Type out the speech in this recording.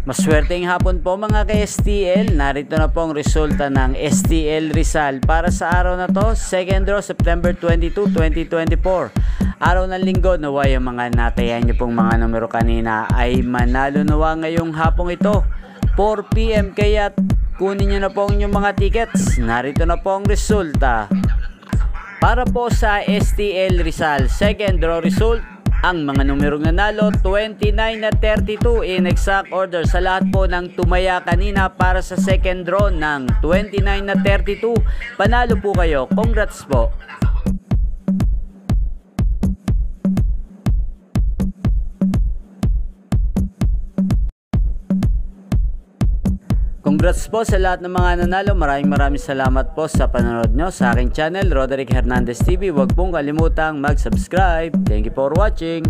Maswerteng hapon po mga ka-STL. Narito na po ang resulta ng STL Rizal para sa araw na to, 2nd draw, September 22, 2024. Araw ng linggo, nawa yung mga natayan niyo pong mga numero kanina ay manalo nawa ngayong hapong ito. 4pm kaya kunin niyo na po ang inyong mga tickets. Narito na po ang resulta. Para po sa STL Rizal, second draw result, ang mga numerong nanalo, 29 na 32 in exact order sa lahat po ng tumaya kanina para sa second draw ng 29 na 32. Panalo po kayo. Congrats po. Congrats po sa lahat ng mga nanalo. Maraming maraming salamat po sa panonood nyo sa aking channel, Roderick Hernandez TV. Huwag pong kalimutang mag-subscribe. Thank you for watching.